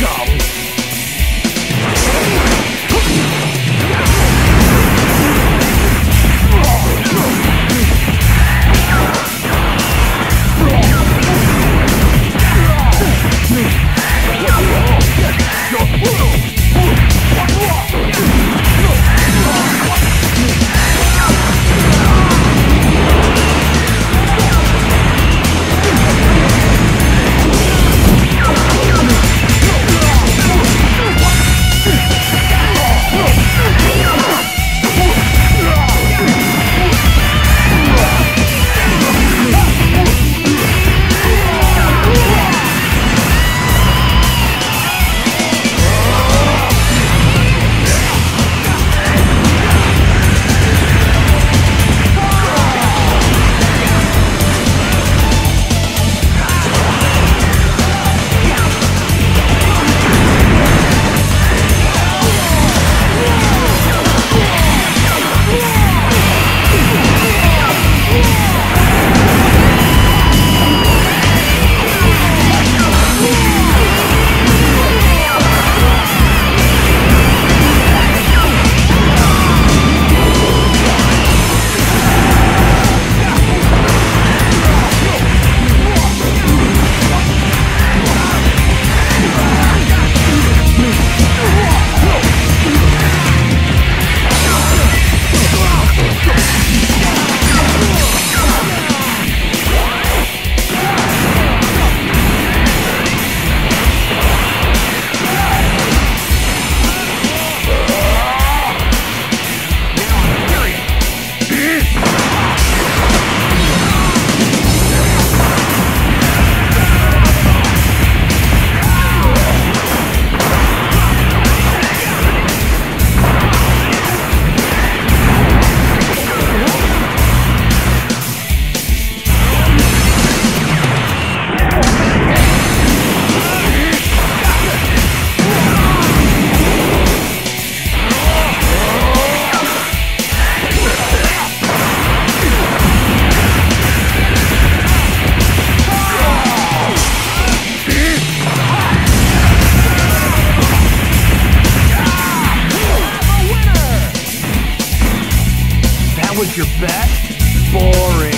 come. with your best? Boring.